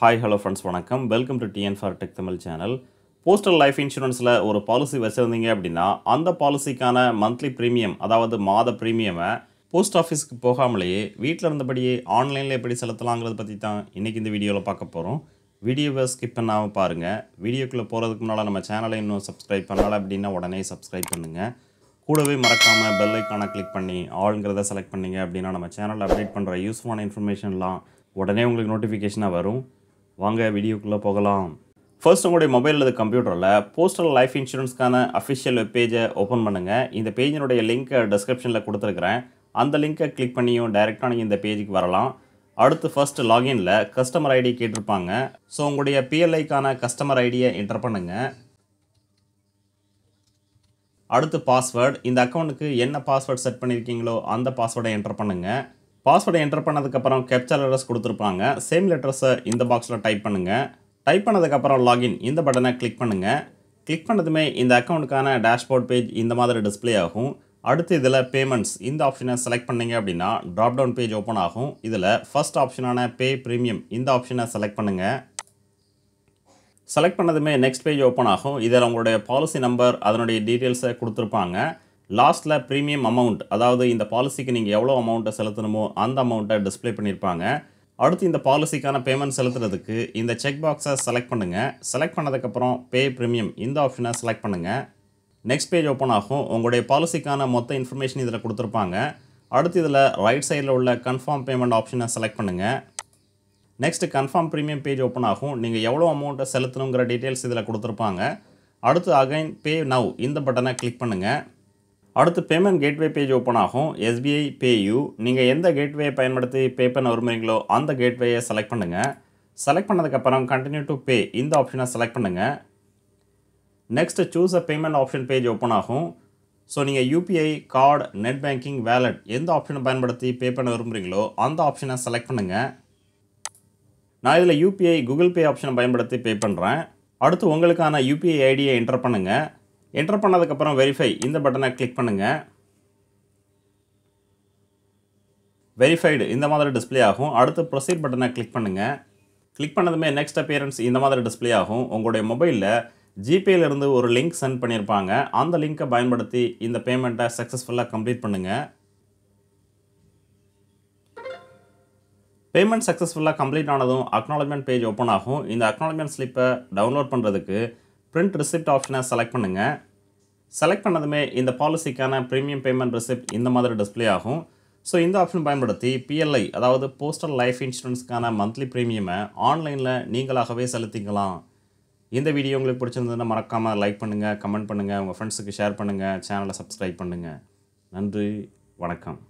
Hi hello friends வணக்கம். Welcome to TN for tech Tamil channel postal life இன்சூரன்ஸில் ஒரு policy வச்சுருந்தீங்க அப்படின்னா அந்த பாலிசிக்கான மந்த்லி ப்ரீமியம் அதாவது மாத ப்ரீமியமை போஸ்ட் ஆஃபீஸ்க்கு போகாமலேயே வீட்டில் இருந்தபடியே ஆன்லைனில் எப்படி செலுத்தலாங்கிறத பற்றி தான் இன்றைக்கி இந்த வீடியோவில் பார்க்க போகிறோம் வீடியோவை ஸ்கிப் பண்ணாமல் பாருங்கள் வீடியோக்குள்ளே போகிறதுக்கு முன்னால் நம்ம சேனலை இன்னும் சப்ஸ்கிரைப் பண்ணலை அப்படின்னா உடனே சப்ஸ்கிரைப் பண்ணுங்கள் கூடவே மறக்காமல் பெல் ஐக்கானை கிளிக் பண்ணி ஆளுங்கிறத செலக்ட் பண்ணீங்க அப்படின்னா நம்ம சேனலில் அப்டேட் பண்ணுற யூஸ்ஃபுல்லான இன்ஃபர்மேஷன்லாம் உடனே உங்களுக்கு நோட்டிஃபிகேஷனாக வரும். வாங்க வீடியோக்குள்ளே போகலாம். ஃபர்ஸ்ட் உங்களுடைய மொபைல் அல்லது கம்ப்யூட்டரில் போஸ்டல் லைஃப் இன்சூரன்ஸ்க்கான அஃபிஷியல் வெப் பேஜை ஓப்பன் பண்ணுங்கள் இந்த பேஜினுடைய லிங்க்கை டிஸ்கிரிப்ஷனில் கொடுத்துருக்குறேன். அந்த லிங்க்கை கிளிக் பண்ணியும் டைரெக்டாக நீங்கள் இந்த பேஜுக்கு வரலாம். அடுத்து ஃபர்ஸ்ட் லாகின்ல கஸ்டமர் ஐடி கேட்டிருப்பாங்க. ஸோ உங்களுடைய பிஎல்ஐக்கான கஸ்டமர் ஐடியை என்டர் பண்ணுங்கள் அடுத்து பாஸ்வேர்டு இந்த அக்கௌண்ட்டுக்கு என்ன பாஸ்வேர்டு செட் பண்ணியிருக்கீங்களோ அந்த பாஸ்வேர்டை என்டர் பண்ணுங்கள் பாஸ்வேர்டை என்டர் பண்ணதுக்கப்புறம் கேப்சர் லெட்டர்ஸ் கொடுத்துருப்பாங்க. சேம் லெட்டர்ஸை இந்த பாக்ஸில் டைப் பண்ணுங்கள் டைப் பண்ணதுக்கப்புறம் லாகின் இந்த பட்டனை கிளிக் பண்ணுங்கள் கிளிக் பண்ணதுமே இந்த அக்கௌண்ட்டுக்கான டேஷ்போர்ட் பேஜ் இந்த மாதிரி டிஸ்ப்ளே ஆகும். அடுத்து இதில் பேமெண்ட்ஸ் இந்த ஆப்ஷனை செலக்ட் பண்ணிங்க அப்படின்னா ட்ராப் டவுன் பேஜ் ஓப்பன் ஆகும். இதில் ஃபர்ஸ்ட் ஆப்ஷனான பே ப்ரீமியம் இந்த ஆப்ஷனை செலக்ட் பண்ணுங்கள் செலக்ட் பண்ணதுமே நெக்ஸ்ட் பேஜ் ஓப்பன் ஆகும். இதில் உங்களுடைய பாலிசி நம்பர் அதனுடைய டீட்டெயில்ஸை கொடுத்துருப்பாங்க. லாஸ்ட்டில் ப்ரீமியம் அமௌண்ட் அதாவது இந்த பாலிசிக்கு நீங்கள் எவ்வளோ அமௌண்ட்டை செலுத்தணுமோ அந்த அமௌண்ட்டை டிஸ்ப்ளே பண்ணியிருப்பாங்க. அடுத்து இந்த பாலிசிக்கான பேமெண்ட் செலுத்துறதுக்கு இந்த செக் பாக்ஸை செலக்ட் பண்ணுங்கள் செலக்ட் பண்ணதுக்கப்புறம் பே ப்ரீமியம் இந்த ஆப்ஷனை செலக்ட் பண்ணுங்கள் நெக்ஸ்ட் பேஜ் ஓப்பன் ஆகும். உங்களுடைய பாலிசிக்கான மொத்த இன்ஃபர்மேஷன் இதில் கொடுத்துருப்பாங்க. அடுத்து இதில் ரைட் சைடில் உள்ள கன்ஃபார்ம் பேமெண்ட் ஆப்ஷனை செலக்ட் பண்ணுங்கள் next confirm premium page open ஆகும். நீங்கள் எவ்வளோ அமௌண்ட்டை செலுத்தணுங்கிற டீட்டெயில்ஸ் இதில் கொடுத்துருப்பாங்க. அடுத்து அகைன் பே நவ் இந்த பட்டனை கிளிக் பண்ணுங்கள் அடுத்து பேமெண்ட் கேட்வே பேஜ் ஓப்பன் ஆகும். எஸ்பிஐ பேயூ நீங்கள் எந்த கேட்வே பயன்படுத்தி பே பண்ண விரும்புகிறீங்களோ அந்த கேட்வேயை செலக்ட் பண்ணுங்கள் செலக்ட் பண்ணதுக்கப்புறம் கண்டினியூ டு பே இந்த ஆப்ஷனை செலக்ட் பண்ணுங்கள் next choose a payment option page open ஆகும். ஸோ நீங்கள் UPI card net banking wallet எந்த ஆப்ஷனை பயன்படுத்தி பே பண்ண விரும்புகிறீங்களோ அந்த ஆப்ஷனை செலக்ட் பண்ணுங்கள் நான் இதில் யூபிஐ கூகுள் பே ஆப்ஷனை பயன்படுத்தி பே பண்ணுறேன் அடுத்து உங்களுக்கான யூபிஐ ஐடியை என்டர் பண்ணுங்கள் என்டர் பண்ணதுக்கப்புறம் வெரிஃபை இந்த பட்டனை கிளிக் பண்ணுங்கள் வெரிஃபைடு இந்த மாதிரி டிஸ்ப்ளே ஆகும். அடுத்து ப்ரொசீட் பட்டனை கிளிக் பண்ணுங்கள் கிளிக் பண்ணதுமே நெக்ஸ்ட் அப்பியரன்ஸ் இந்த மாதிரி டிஸ்ப்ளே ஆகும். உங்களுடைய மொபைலில் ஜிபேலேருந்து ஒரு லிங்க் சென்ட் பண்ணியிருப்பாங்க அந்த லிங்க்கை பயன்படுத்தி இந்த பேமெண்ட்டை சக்ஸஸ்ஃபுல்லாக கம்ப்ளீட் பண்ணுங்கள் பேமெண்ட் சக்ஸஸ்ஃபுல்லாக கம்ப்ளீட் ஆனதும் அக்னாலஜ்மெண்ட் பேஜ் ஓப்பன் ஆகும். இந்த அக்னாலஜ்மெண்ட் ஸ்லிப்பை டவுன்லோட் பண்ணுறதுக்கு பிரிண்ட் ரிசிப்ட் ஆப்ஷனை செலக்ட் பண்ணுங்கள் செலக்ட் பண்ணதுமே இந்த பாலிசிக்கான ப்ரீமியம் பேமெண்ட் ரிசிப்ட் இந்த மாதிரி டிஸ்ப்ளே ஆகும். ஸோ இந்த ஆப்ஷன் பயன்படுத்தி பிஎல்ஐ அதாவது போஸ்டல் லைஃப் இன்சூரன்ஸ்க்கான மந்த்லி ப்ரீமியமை ஆன்லைனில் நீங்களாகவே செலுத்திக்கலாம். இந்த வீடியோ உங்களுக்கு பிடிச்சிருந்ததுன்னா மறக்காமல் லைக் பண்ணுங்கள் கமெண்ட் பண்ணுங்கள் உங்கள் ஃப்ரெண்ட்ஸுக்கு ஷேர் பண்ணுங்கள் சேனலை சப்ஸ்கிரைப் பண்ணுங்கள் நன்றி வணக்கம்.